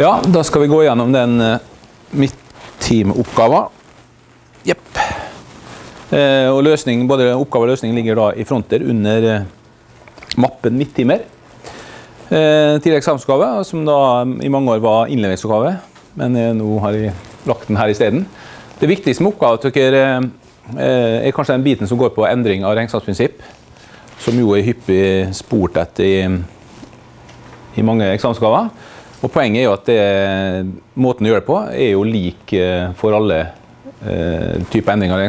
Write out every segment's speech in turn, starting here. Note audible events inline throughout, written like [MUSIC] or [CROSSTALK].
Ja, da skal vi gå gjennom den uh, midttimeoppgaven. Jepp. Eh, og løsning, både oppgave og løsning ligger da i fronter under eh, mappen midttimer. Eh, til eksamensoppgave, som da i mange år var innledningsoppgave, men eh, nå har jeg lagt den her isteden. Det viktigste med oppgaven dere eh, er kanskje den biten som går på endring av regnskapsprinsipp, som jo er hyppig spurt etter i, i mange eksamensoppgaver. Og Poenget er jo at det, måten å gjøre det på er jo lik eh, for alle eh, typer endringer av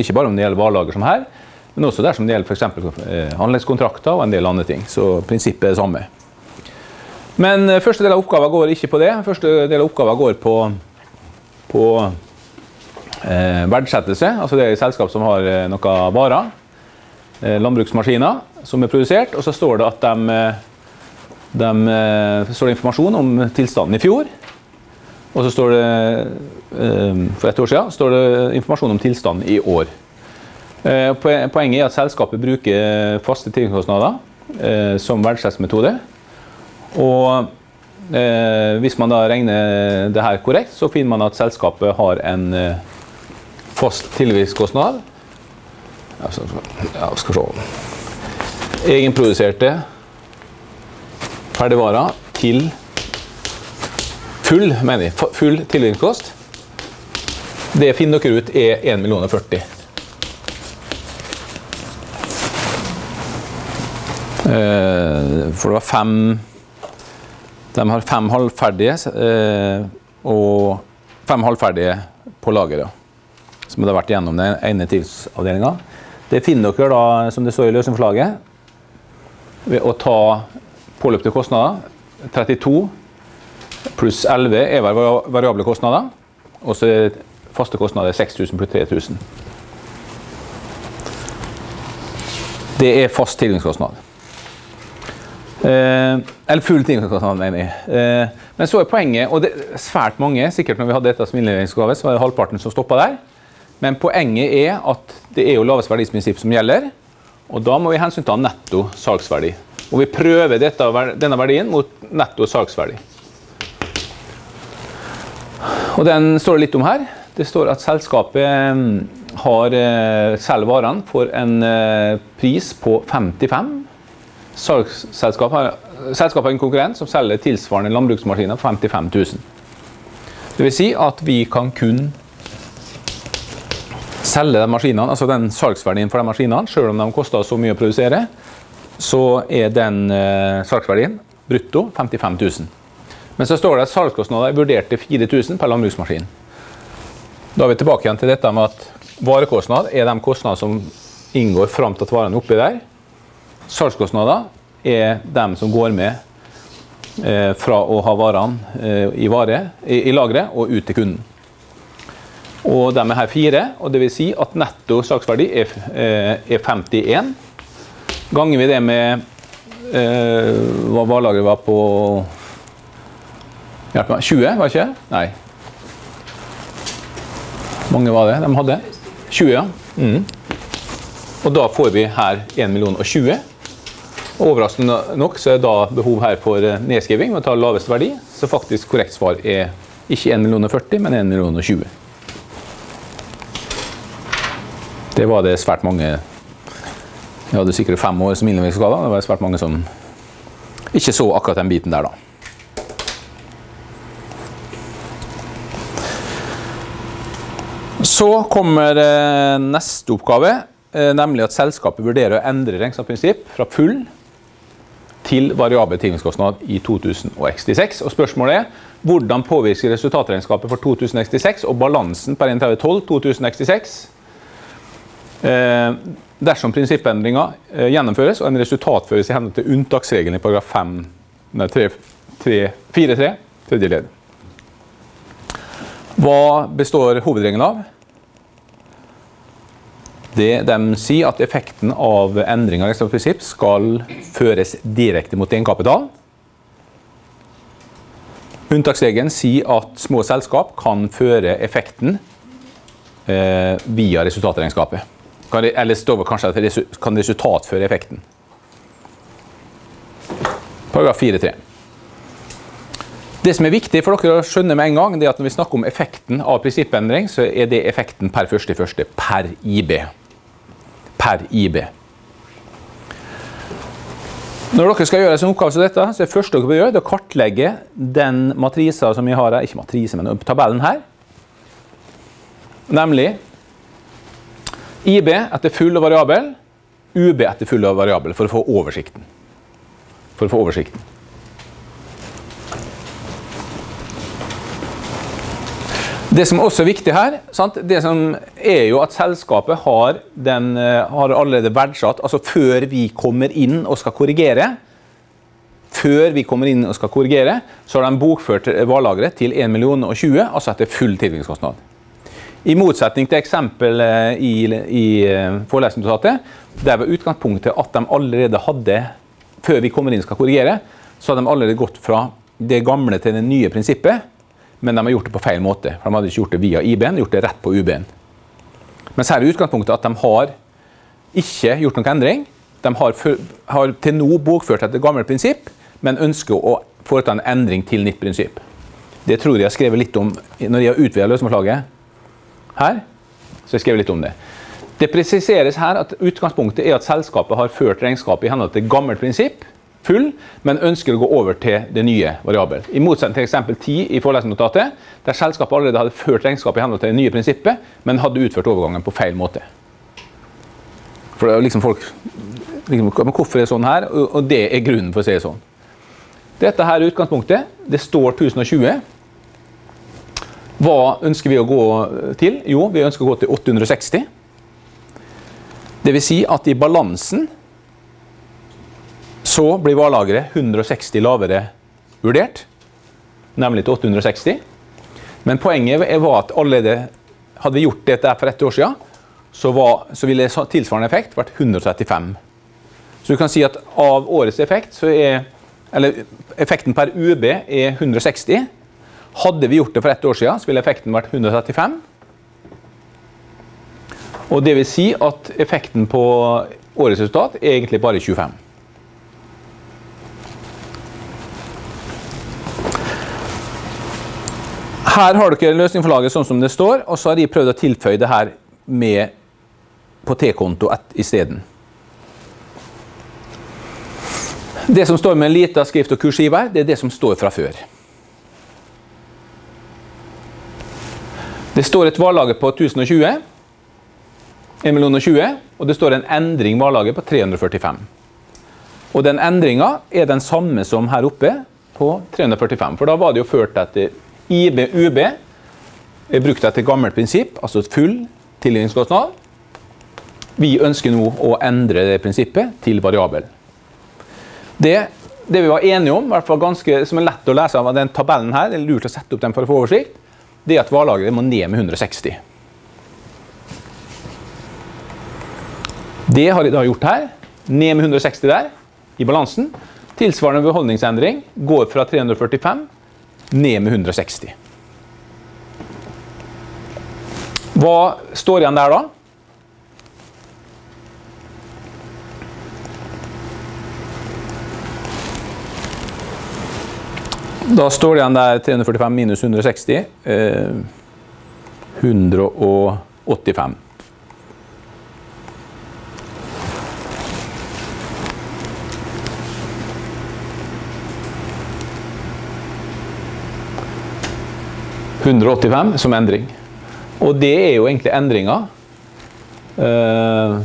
ikke bare om det gjelder varelager som her, men også dersom det gjelder f.eks. Eh, anleggskontrakter og en del andre ting. Så prinsippet er det samme. Men eh, første del av oppgaven går ikke på det. Første del av oppgaven går på, på eh, verdsettelse. Altså det er et selskap som har eh, noen varer, eh, landbruksmaskiner, som er produsert. Og så står det at de eh, de, eh, står det informasjon om tilstanden i fjor. Og så står det eh, for et år siden står det informasjon om tilstanden i år. Eh, poenget er at selskapet bruker faste tilkostnader som verdsettsmetode. Og hvis man da regner det her korrekt, så finner man at selskapet har en fast tilleggskostnad. Ja, skal vi se Egenproduserte ferdigvarer til full, mener jeg, full tildelingskost. Det finner dere ut er 1 40 eh, For det var fem De har fem halvferdige eh, og fem halvferdige på lageret. Som hadde vært gjennom den ene tilsavdelinga. Det finner dere da, som det står i løsningsforslaget, ved å ta Påløpte kostnader 32 pluss 11 er variable kostnader. Og så er faste kostnader 6000 pluss 3000. Det er fast tilgangskostnad. Eh, eller full tilgangskostnad, mener jeg. Eh, men så er poenget, og det er svært mange, sikkert når vi hadde dette som innleveringsgave, så var det halvparten som stoppa der. Men poenget er at det er jo lavest verdiprinsipp som gjelder. Og da må vi hensynta netto salgsverdi. Og vi prøver dette, denne verdien mot netto saksverdi. Og Den står det litt om her. Det står at selskapet mm, har eh, selger varene for en eh, pris på 55. Selskapet har, selskapet har en konkurrent som selger tilsvarende landbruksmaskiner for 55 000. Det vil si at vi kan kun selge de maskinene, altså den salgsverdien for de maskinene, selv om de koster så mye å produsere, så er den eh, salgsverdien brutto 55 000. Men så står det at salgskostnader er vurdert til 4000 per landbruksmaskin. Da er vi tilbake igjen til dette med at varekostnad er de kostnadene som inngår fram til at varene er oppi der. Salgskostnader er de som går med eh, fra å ha varene eh, i, vare, i, i lageret og ut til kunden. Og de er her fire, og vil si at netto salgsverdi er, eh, er 51 Ganger vi det med eh, hva varelageret var på Hjelp meg 20, var det ikke? Nei. mange var det de hadde? 20, ja. Mm. Og da får vi her 1 million og 20. Overraskende nok så er det da behov her for eh, nedskriving med å ta laveste verdi. Så faktisk korrekt svar er ikke 1 million og 40, men 1 million og 20. Det var det svært mange vi hadde sikkert fem år som innleveringsskader. Det var svært mange som ikke så akkurat den biten der, da. Så kommer eh, neste oppgave, eh, nemlig at selskapet vurderer å endre regnskapsprinsipp fra full til variabel tillingskostnad i 2066. Og spørsmålet er hvordan påvirker resultatregnskapet for 2066 og balansen per 1.12 2066 eh, dersom prinsippendringa eh, gjennomføres og en resultatføres i henhold til unntaksregelen i paragraf 4-3 tredje ledd. Hva består hovedregelen av? Det de sier at effekten av endringer av prinsipp skal føres direkte mot egenkapital. Unntaksregelen sier at små selskap kan føre effekten eh, via resultatregnskapet. Kan, eller står det kanskje at det kan resultatføre effekten. Paragraf 4-3. Det som er viktig for dere å skjønne med en gang, det er at når vi snakker om effekten av prinsippendring, så er det effekten per første i første per IB. Per IB. Når dere skal gjøre en oppgave som dette, så er det første dere bør gjøre, det å kartlegge den matrisa som vi har her, ikke matrise, men tabellen her. Nemlig IB etter full og variabel, UB etter full og variabel, for å få oversikten. For å få oversikten. Det som også er viktig her, sant? det som er jo at selskapet har, den, eh, har allerede verdsatt Altså før vi kommer inn og skal korrigere, før vi kommer inn og skal korrigere, så har de bokført varelageret til 1 million og 20, altså etter full tilvirkningskostnad. I motsetning til eksempel eh, i, i eh, forelesningsnotatet, der var utgangspunktet at de allerede hadde, før vi kommer inn skal korrigere, så hadde de allerede gått fra det gamle til det nye prinsippet men de har gjort det på feil måte. for De hadde ikke gjort det via IB-en, gjort det rett på UB-en. Mens her er utgangspunktet at de har ikke gjort noen endring. De har, har til nå bokført etter gammelt prinsipp, men ønsker å foreta en endring til nytt prinsipp. Det tror jeg har skrevet litt om når jeg har utvida løsningsforslaget her. så jeg skrev litt om Det Det presiseres her at utgangspunktet er at selskapet har ført regnskapet i henhold til gammelt prinsipp, full, men ønsker å gå over til det nye variabel. I motsetning til eksempel 10 i forelesningsnotatet, der selskapet allerede hadde ført regnskapet i henhold til det nye prinsippet, men hadde utført overgangen på feil måte. For det er liksom folk liksom, men Hvorfor er det sånn her? Og det er grunnen for å si det sånn. Dette her er utgangspunktet. Det står 1020. Hva ønsker vi å gå til? Jo, vi ønsker å gå til 860. Det vil si at i balansen så blir varelageret 160 lavere vurdert, nemlig til 860. Men poenget var at allerede hadde vi gjort dette for ett år siden, så, var, så ville tilsvarende effekt vært 135. Så du kan si at av årets effekt så er eller effekten per UB er 160. Hadde vi gjort det for ett år siden, så ville effekten vært 135. Og det vil si at effekten på årets resultat er egentlig bare 25. Her har dere løsning for laget sånn som det står, og så har de prøvd å tilføye det her med på T-konto isteden. Det som står med en liten skrift og kursiv her, det er det som står fra før. Det står et varelager på 1020, 1 020, og det står en endring varelager på 345. Og den endringa er den samme som her oppe på 345, for da var det jo ført etter IBUB, er brukt etter gammelt prinsipp, altså full tildelingskostnad. Vi ønsker nå å endre det prinsippet til variabel. Det, det vi var enige om, hvert fall ganske, som er lett å lese av den tabellen her, det er lurt å sette opp den for å få oversikt, det er at varelageret må ned med 160. Det har de da gjort her. Ned med 160 der, i balansen. Tilsvarende beholdningsendring går fra 345 ned med 160. Hva står igjen der da? Da står det igjen der 345 minus 160. Eh, 185. 185 som endring. Og det er jo egentlig endringa. Uh,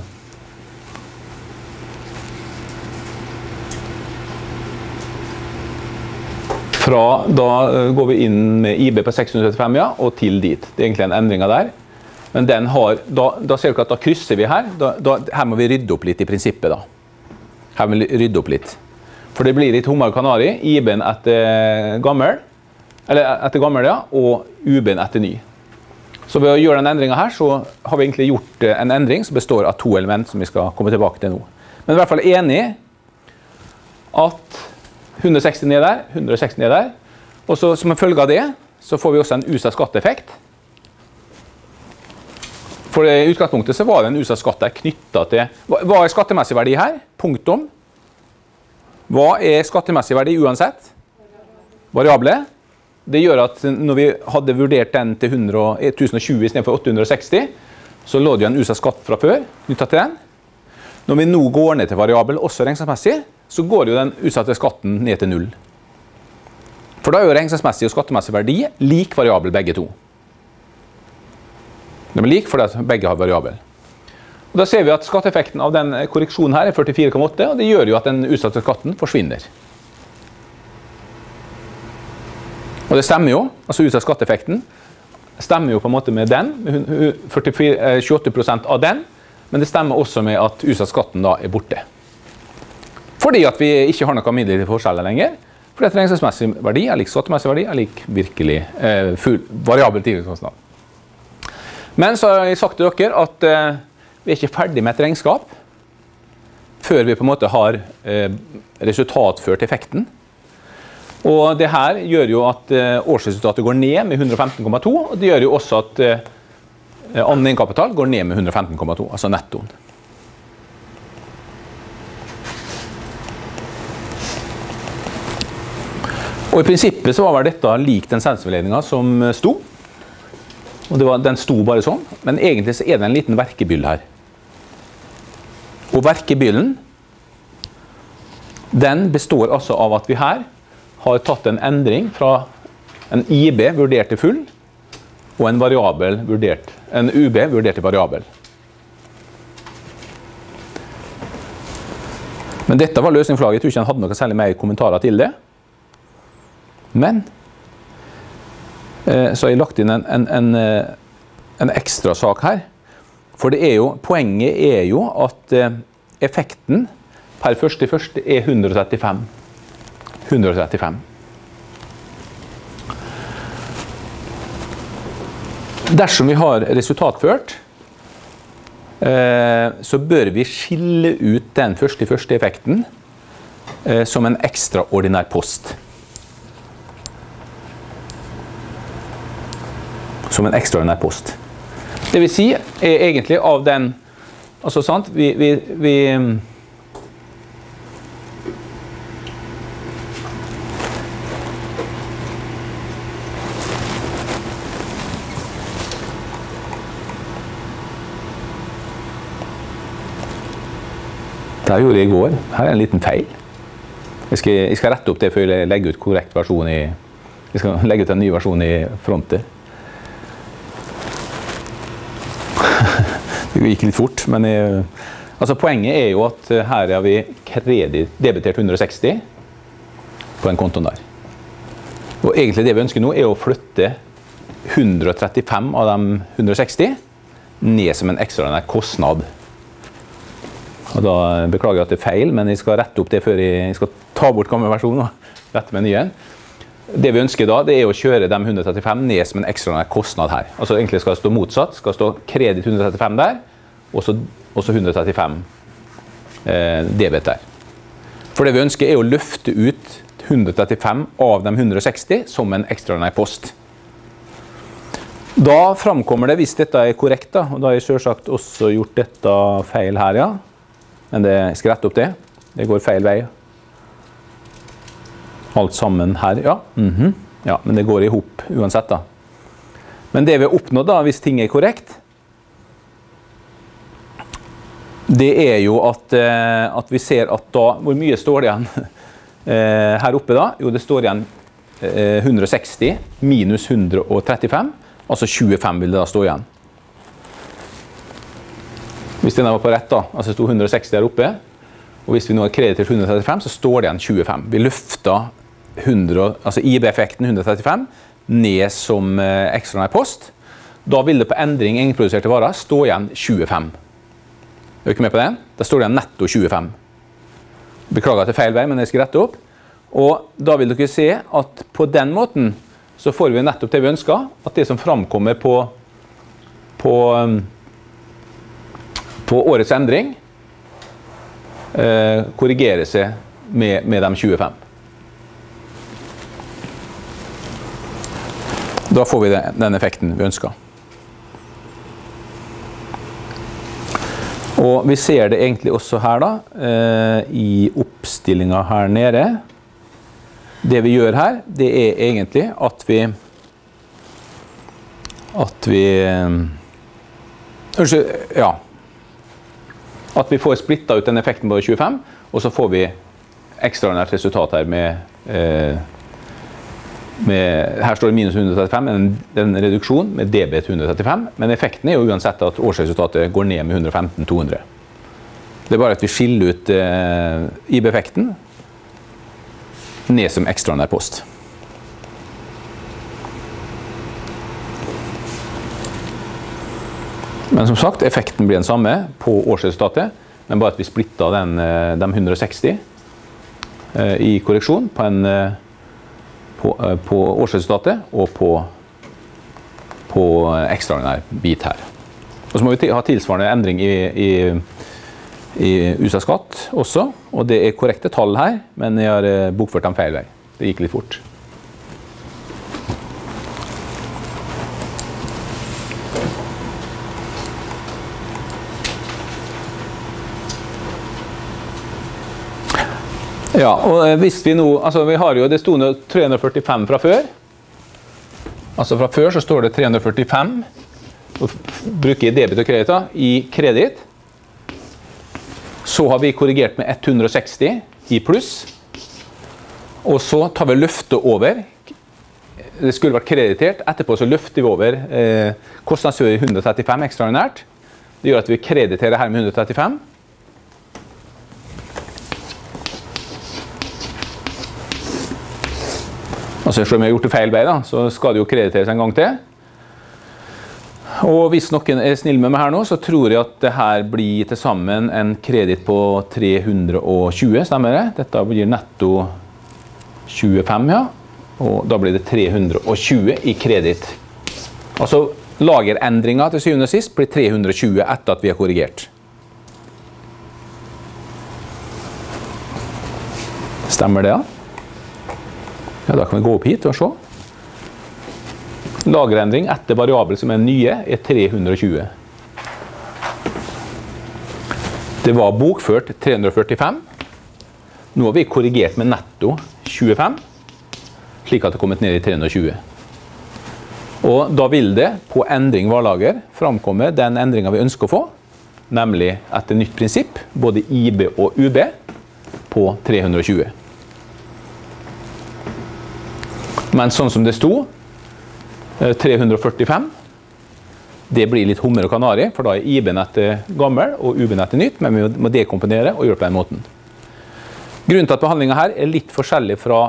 fra da uh, går vi inn med IB på 635 ja, og til dit. Det er egentlig en endring der. Men den har, da, da ser dere at da krysser vi her. Da, da, her må vi rydde opp litt i prinsippet. da. Her må vi rydde opp litt. For det blir litt hummer kanari. IB-en etter gammel. Eller etter gammel, ja, og UB-en etter ny. Så ved å gjøre den endringa her, så har vi egentlig gjort eh, en endring som består av to element som vi skal komme tilbake til nå. Men i hvert fall enig at 160 ned der, 160 ned der. Og så som en følge av det, så får vi også en USA skatteeffekt. For i utgangspunktet så var det en USA skatt der knytta til Hva er skattemessig verdi her? Punktum. Hva er skattemessig verdi uansett? Variable. Det gjør at når vi hadde vurdert den til 100, 1020 istedenfor 860, så lå det jo en usa skatt fra før knytta til den. Når vi nå går ned til variabel, også regnskapsmessig, så går jo den utsatte skatten ned til null. For da er jo regnskapsmessig og skattemessig verdi lik variabel begge to. De er like fordi begge har variabel. Og da ser vi at Skatteeffekten av den korreksjonen her er 44,8, og det gjør jo at den utsatte skatten forsvinner. Og det stemmer jo, altså utsatt skatteeffekten stemmer jo på en måte med den, 44, 28% av den, men det stemmer også med at utsatt skatten da er borte. Fordi at vi ikke har noen midlertidige forskjeller lenger. Fordi at regnskapsmessig verdi er lik skattemessig verdi er lik virkelig eh, full, variabel tidligkostnad. Men så har jeg sagt til dere at eh, vi er ikke ferdig med et regnskap før vi på en måte har eh, resultatført effekten. Og det her gjør jo at eh, årsresultatet går ned med 115,2, og det gjør jo også at eh, annen innkapital går ned med 115,2, altså nettoen. Og I prinsippet så var vel dette lik den sensorveiledninga som sto. Og var, Den sto bare sånn, men egentlig så er det en liten verkebyll her. Og verkebyllen den består altså av at vi her har tatt en endring fra en IB vurdert til full, og en, vurdert, en UB vurdert til variabel. Men dette var løsningsforslaget. Jeg tror ikke han hadde noe særlig mer kommentarer til det. Men eh, så har jeg lagt inn en, en, en, eh, en ekstra sak her. For er jo, poenget er jo at eh, effekten per første i første er 135. 135. Dersom vi har resultatført, så bør vi skille ut den første første effekten som en ekstraordinær post. Som en ekstraordinær post. Det vil si, er egentlig av den Altså, sant Vi, vi, vi Det gjorde jeg i går. Her er en liten feil. Jeg skal, jeg skal rette opp det før jeg legger ut korrekt versjon i Jeg skal [LAUGHS] legge ut en ny versjon i fronter. Det gikk litt fort, men jeg, altså poenget er jo at eh, her har vi kredit, debitert 160 på den kontoen der. Og egentlig det vi ønsker nå, er å flytte 135 av de 160 ned som en ekstraordinær kostnad. Og da Beklager jeg at det er feil, men jeg skal rette opp det før jeg, jeg skal ta bort gammel versjon og rette med nye. Det vi ønsker da, det er å kjøre de 135 ned som en ekstraordinær kostnad her. Altså Egentlig skal det stå motsatt. skal det stå kreditt 135 der, og så, 135 eh, debet der. For det vi ønsker, er å løfte ut 135 av de 160 som en ekstraordinær post. Da framkommer det, hvis dette er korrekt, da, og da har jeg selvsagt også gjort dette feil her, ja. Men det, jeg skal rette opp det. Det går feil vei alt sammen her. Ja, mm -hmm. ja men det går i hop uansett, da. Men det vi har oppnådd, da, hvis ting er korrekt, det er jo at, eh, at vi ser at da Hvor mye står det igjen [LAUGHS] eh, her oppe, da? Jo, det står igjen 160 eh, minus 135. Altså 25 vil det da stå igjen. Hvis denne var på rett, da, altså sto 160 der oppe, og hvis vi nå har kreditert 135, så står det igjen 25. Vi løfter 100, altså IB-effekten 135 ned som eh, ekstraordinær post. Da vil det på endring egenproduserte varer stå igjen 25. Er ikke med på det? Da står det igjen netto 25. Beklager at det er feil vei, men jeg skal rette opp. Og da vil dere se at på den måten så får vi nettopp det vi ønsker. At det som framkommer på, på, um, på årets endring, eh, korrigerer seg med, med de 25. Da får vi den effekten vi ønsker. Og vi ser det egentlig også her, da, eh, i oppstillinga her nede. Det vi gjør her, det er egentlig at vi At vi eh, Unnskyld. Ja. At vi får splitta ut den effekten på 25, og så får vi ekstraordinært resultat her med eh, med, her står det minus 135, en, en reduksjon med DB til 135. Men effekten er jo uansett at årsresultatet går ned med 115-200. Det er bare at vi skiller ut eh, IB-effekten ned som ekstraordinær post. Men som sagt, effekten blir den samme på årsresultatet, men bare at vi splitter eh, de 160 eh, i korreksjon på, en, eh, på, på årsresultatet og på, på ekstraordinær bit her. Og så må vi ha tilsvarende endring i, i, i USA-skatt også. Og det er korrekte tall her, men jeg har bokført dem feil vei. Det gikk litt fort. Ja, og hvis vi nå Altså, vi har jo Det sto 345 fra før. Altså fra før så står det 345. Og bruker debit og kreditt i kreditt. Så har vi korrigert med 160 i pluss. Og så tar vi løftet over. Det skulle vært kreditert. Etterpå så løfter vi over eh, kostnadsfører 135 ekstraordinært. Det gjør at vi krediterer her med 135. Altså, Selv om jeg har gjort det feil vei, da, så skal det jo krediteres en gang til. Og hvis noen er snill med meg her nå, så tror jeg at det her blir til sammen en kreditt på 320, stemmer det? Dette blir netto 25, ja. Og da blir det 320 i kreditt. Altså lagerendringa til syvende og sist blir 320 etter at vi har korrigert. Stemmer det, da? Ja? Ja, Da kan vi gå opp hit og se. Lagerendring etter variabel som er nye, er 320. Det var bokført 345. Nå har vi korrigert med netto 25, slik at det er kommet ned i 320. Og Da vil det på endring varelager framkomme den endringa vi ønsker å få, nemlig etter nytt prinsipp, både IB og UB, på 320. Men sånn som det sto, 345, eh, det blir litt hummer og kanari, for da er IB-nettet gammel og UB-nettet nytt, men vi må dekomponere og gjøre det på den måten. Grunnen til at behandlinga her er litt forskjellig fra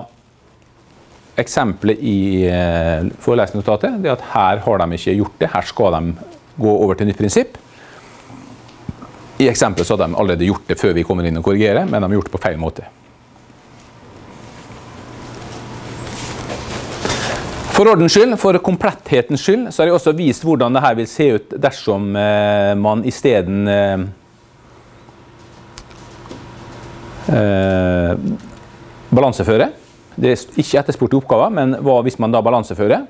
eksempelet i eh, forelesningsnotatet, det er at her har de ikke gjort det. Her skal de gå over til nytt prinsipp. I eksempelet så har de allerede gjort det før vi kommer inn og korrigerer, men de har gjort det på feil måte. For ordens skyld, for kompletthetens skyld, så har jeg også vist hvordan det her vil se ut dersom eh, man isteden eh, eh, balansefører. Det er ikke etterspurte oppgaver, men hva hvis man da balansefører?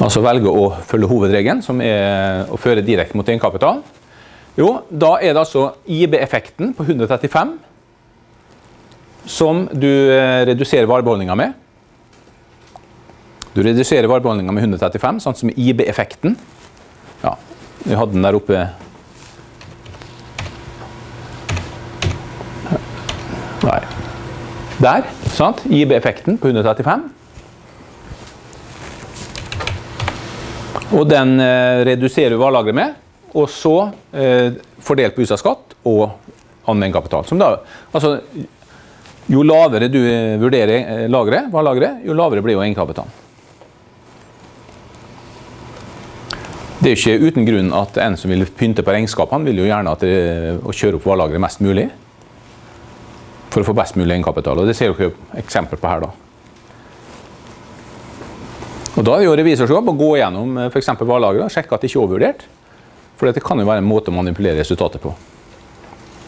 Altså velge å følge hovedregelen, som er å føre direkte mot egenkapital. Jo, da er det altså IB-effekten på 135 som du eh, reduserer varebeholdninga med. Du reduserer varebeholdninga med 135, sånn som IB-effekten. Ja, vi hadde den der oppe Nei. Der. sant? IB-effekten på 135. Og den eh, reduserer du varelageret med. Og så eh, fordelt på USA-skatt og anvendt kapital. Som da, altså, jo lavere du vurderer eh, lageret, varelageret, jo lavere blir jo egenkapitalen. Det er ikke uten grunn at en som vil pynte på regnskapene, vil jo gjerne det, å kjøre opp varelageret mest mulig. For å få best mulig egenkapital. Og det ser dere eksempel på her. da. Og Da er jo revisors jobb å gå gjennom eh, f.eks. varelageret og sjekke at det ikke er overvurdert. For det kan jo være en måte å manipulere resultatet på.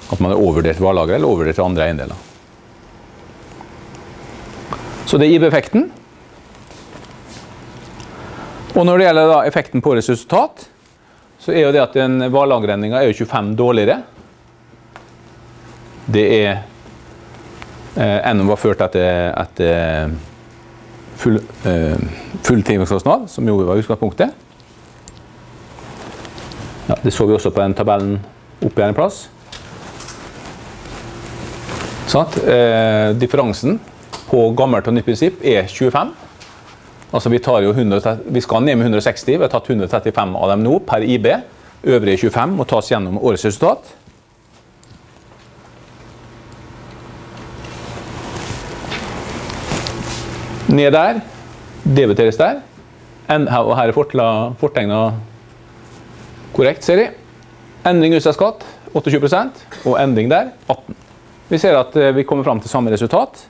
At man har overvurdert varelageret eller overvurdert andre eiendeler. Så det er IB-effekten. Og når det gjelder effekten på resultat, så er jo det at varelagerendringa er jo 25 dårligere det er eh, NM var ført etter, etter full, eh, full timekostnad, som jo var utgangspunktet. Ja, det så vi også på den tabellen opp igjen en plass. Sånn, eh, differansen på gammelt og nytt prinsipp er 25. Altså vi, tar jo 100, vi skal ned med 160, vi har tatt 135 av dem nå per IB. Øvrige 25 må tas gjennom årets resultat. Ned der, debiteres der. Og her er fortegna korrekt, ser de. Endring utsatt skatt 28 og endring der 18 Vi ser at eh, vi kommer fram til samme resultat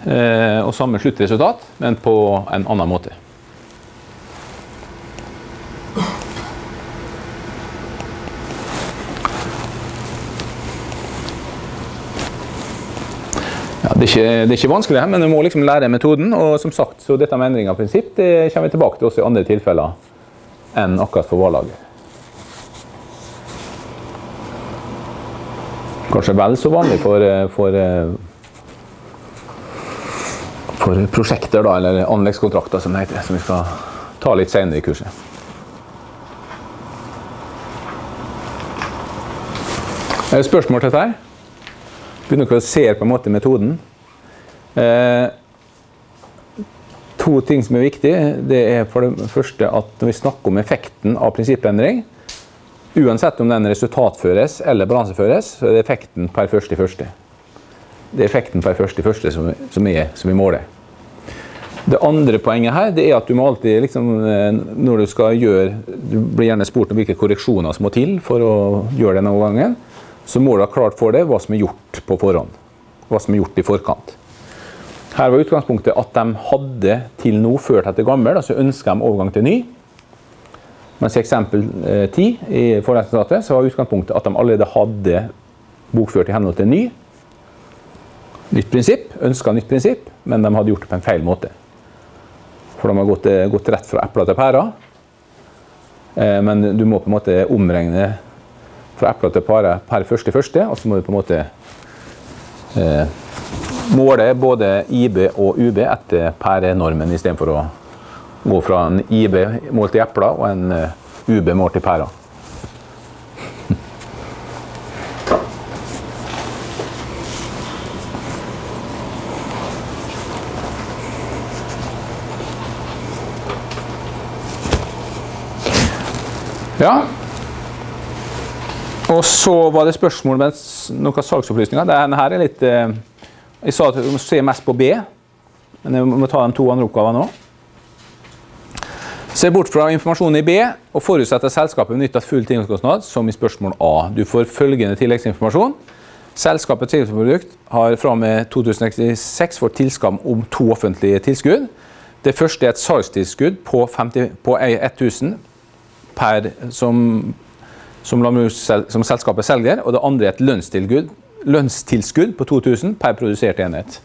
og samme sluttresultat, men på en annen måte. Ja, det, er ikke, det, er ikke, vanskelig, men du må liksom lære metoden. Og som sagt, så dette med endring av prinsipp det kommer vi tilbake til også i andre tilfeller enn akkurat for vårlaget. Kanskje vel så vanlig for, eh, for, eh, for prosjekter, da, eller anleggskontrakter, som det heter, som vi skal ta litt senere i kurset. Er det spørsmål til dette? Begynner dere å se på en måte metoden? Eh, to ting som er viktig. Det er for det første at når vi snakker om effekten av prinsippendring, uansett om den resultatføres eller balanseføres, så er det effekten per første i første. Det er effekten fra første første som, som, er, som vi måler. Det andre poenget her det er at du må alltid liksom, eh, når du skal gjøre Du blir gjerne spurt om hvilke korreksjoner som må til for å gjøre det denne gangen så må du ha klart for deg hva som er gjort på forhånd. Hva som er gjort i forkant. Her var utgangspunktet at de hadde til nå ført etter gammel, altså ønska de overgang til ny. Mens i eksempel 10 eh, i forelesningsrelatet så var utgangspunktet at de allerede hadde bokført i henhold til ny. Nytt prinsipp, ønska nytt prinsipp, men de hadde gjort det på en feil måte. For de har gått, eh, gått rett fra epler til pærer. Eh, men du må på en måte omregne fra epler til pærer per første første, og så må du på en måte eh, måle både IB og UB etter pærenormen, istedenfor å gå fra en IB målt i epler og en eh, UB målt i pærer. Ja, og så var det spørsmål med noen salgsopplysninger. Denne her er litt eh, Jeg sa at du må se mest på B, men jeg må ta de to andre oppgavene òg. Se bort fra informasjonen i B og forutsett at selskapet benytter full tingskostnad, som i spørsmål A. Du får følgende tilleggsinformasjon. Selskapets tilleggsprodukt har fra og med 2066 fått tilskam om to offentlige tilskudd. Det første er et salgstilskudd på, 50, på 1000 per, som som, som selskapet selger, og det andre er et lønnstilskudd, lønnstilskudd på 2000 per produsert enhet.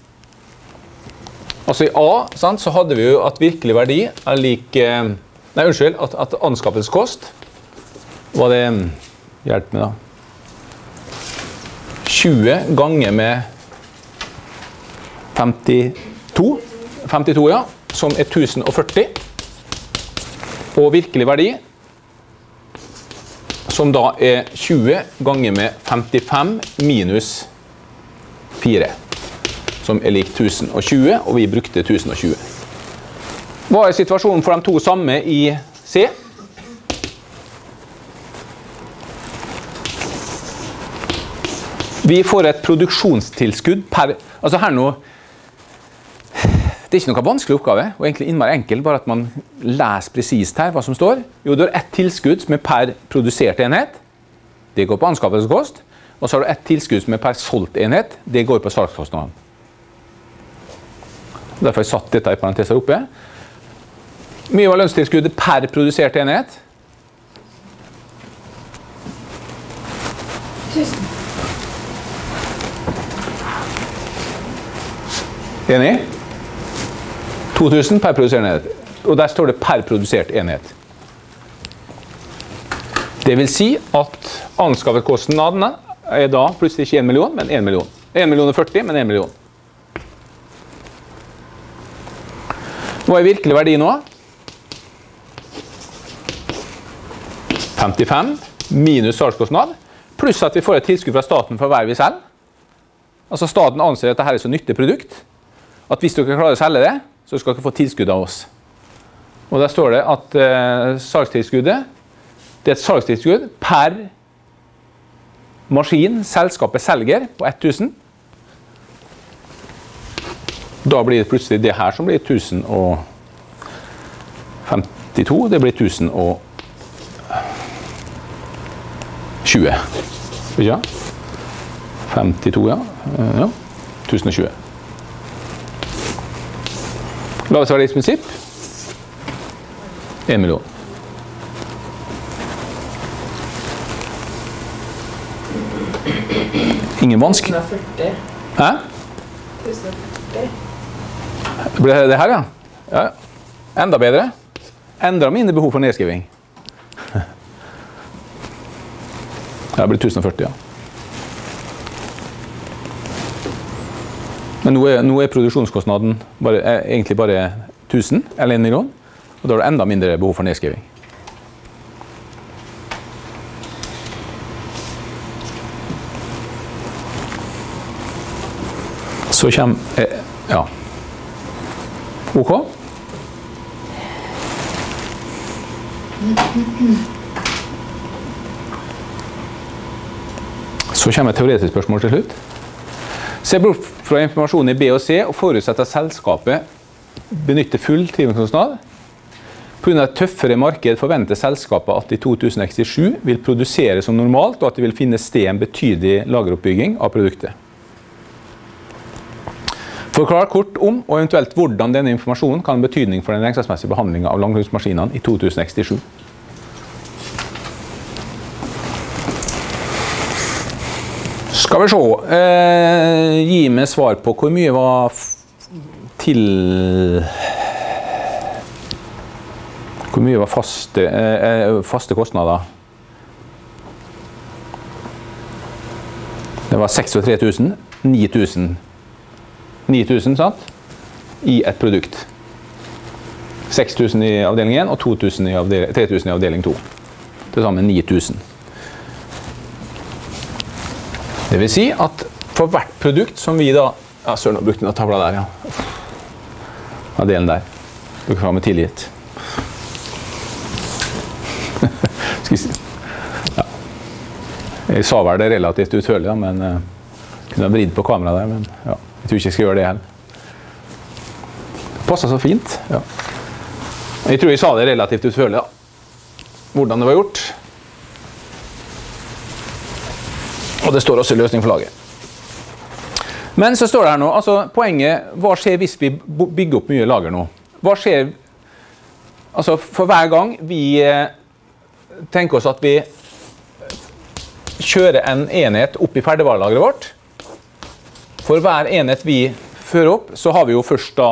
Altså I A sant, så hadde vi jo at virkelig verdi er lik eh, Nei, unnskyld. At, at anskaffelseskost var det Hjelp meg, da. 20 ganger med 52. 52, ja. Som er 1040. Og virkelig verdi som da er 20 ganger med 55 minus 4. Som er lik 1020, og vi brukte 1020. Hva er situasjonen for de to samme i C? Vi får et produksjonstilskudd per Altså her nå det er ikke noe vanskelig oppgave, og egentlig innmari enkel, bare at man leser presist her hva som står. Jo, du har ett tilskudd som er per produsert enhet. Det går på anskaffelseskost. Og så har du ett tilskudd som er per solgt enhet. Det går på salgskostnadene. Derfor har jeg satt dette i parenteser oppe. Mye var lønnstilskuddet per produsert enhet. 1000. Enig? 2000 per produsert enhet. Og der står det per produsert enhet. Det vil si at anskaffekostnadene er da plutselig ikke 1 million, men 1 million. 1 million og 40, men 1 million. Hva er virkelig verdi nå? 55 minus salgskostnad, pluss at vi får et tilskudd fra staten for hver vi selger. Altså Staten anser at dette er så nyttig produkt at hvis dere klarer å selge det, så skal dere få tilskudd av oss. Og Der står det at eh, salgstilskuddet det er et salgstilskudd per maskin selskapet selger på 1000. Da blir det plutselig det her som blir 1052. Det blir 1020. Ja. 52, ja. ja. 1020. Laveste verdiprinsipp 1 million. Ingen vanskelig 1040. Hæ? 1040. Ble det det her, ja? ja? Enda bedre. Enda mindre behov for nedskriving. [LAUGHS] Det blir 1040, ja. Men nå er, nå er produksjonskostnaden bare, er egentlig bare 1000, eller 1 million. Og da har du enda mindre behov for nedskriving. Så kommer eh, Ja. OK? Så kommer et teoretisk spørsmål til slutt. Se bort fra informasjonen i B og C og forutsetter at selskapet benytter full drivkostnad. Pga. et tøffere marked forventer selskapet at i 2067 vil produsere som normalt, og at det vil finne sted en betydelig lageroppbygging av produktet. Forklar kort om og eventuelt hvordan denne informasjonen kan ha betydning for den regnskapsmessige behandlinga av langrennsmaskinene i 2067. Skal vi se eh, Gi meg svar på hvor mye var til Hvor mye var faste, eh, eh, faste kostnader? Det var 63 000. 9000. 9000, sant? I et produkt. 6000 i avdeling 1 og 2000 i avdeling, 3000 i avdeling 2. Til sammen 9000. Det vil si at for hvert produkt som vi da Ja, søren, nå brukte den tavla der, ja. Ja, delen der. Får ha med tilgitt. Ja. Jeg sa vel det relativt utførlig, da, men uh, kunne ha vridd på kameraet der. Men ja, jeg tror ikke jeg skal gjøre det heller. Det passa så fint. Ja. Jeg tror jeg sa det relativt utførlig, da. Hvordan det var gjort. Og det står også løsning for laget. Men så står det her nå, altså poenget Hva skjer hvis vi bygger opp mye lager nå? Hva skjer Altså For hver gang vi eh, tenker oss at vi kjører en enhet opp i ferdigvarelageret vårt For hver enhet vi fører opp, så har vi jo først da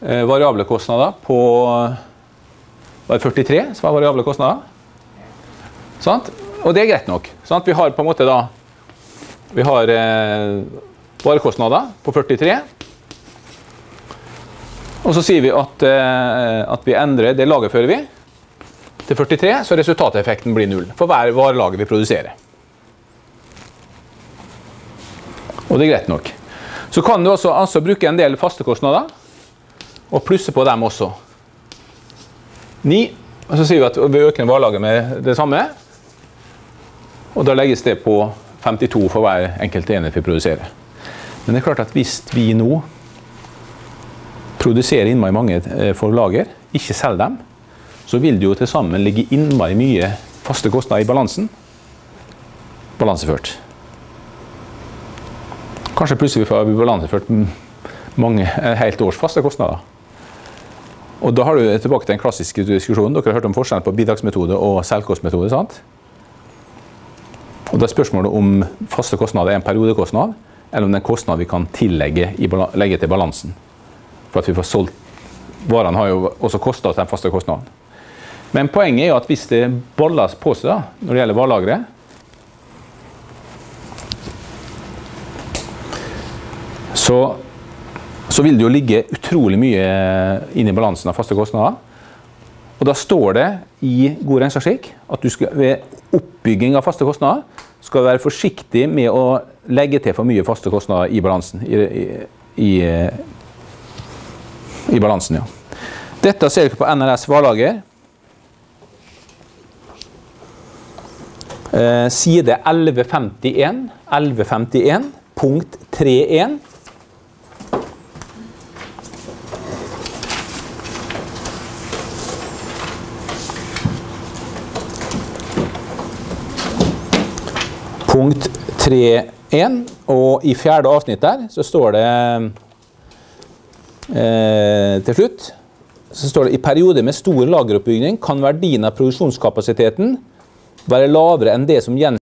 eh, variable kostnader på Var det 43 som var variable kostnader? Sant? Og det er greit nok. Sant? Vi har på en måte da Vi har eh, varekostnader på 43. Og så sier vi at, eh, at vi endrer det lagerfører vi til 43, så resultateffekten blir null for hver varelager vi produserer. Og det er greit nok. Så kan du også altså bruke en del faste kostnader og plusse på dem også. 9. Og så sier vi at vi øker varelaget med det samme. Og da legges det på 52 for hver enkelt enhet vi produserer. Men det er klart at hvis vi nå produserer innmari mange eh, for lager, ikke selger dem, så vil det jo til sammen ligge innmari mye faste kostnader i balansen. Balanseført. Kanskje plutselig får vi balanseført mange helt års faste kostnader. Og da har du tilbake til den klassiske diskusjonen. Dere har hørt om forskjellen på bidragsmetode og selvkostmetode. sant? Og Da er spørsmålet om faste kostnader er en periodekostnad, eller om det er en kostnad vi kan tillegge legge til balansen. For at vi får solgt Varene har jo også kosta oss den faste kostnaden. Men poenget er jo at hvis det balles på seg da, når det gjelder varelageret, så, så vil det jo ligge utrolig mye inn i balansen av faste kostnader. Og da står det i god regnskapsskikk at du skal, ved oppbygging av faste kostnader skal være forsiktig med å legge til for mye faste kostnader i balansen. I, i, i, i balansen, ja. Dette ser dere på NRS varelager. Eh, side 1151, 1151, punkt 31. Punkt 3.1, og i fjerde avsnitt der så står det eh, til slutt så står det i perioder med stor lageroppbygging kan verdien av produksjonskapasiteten være lavere enn det som gjenstår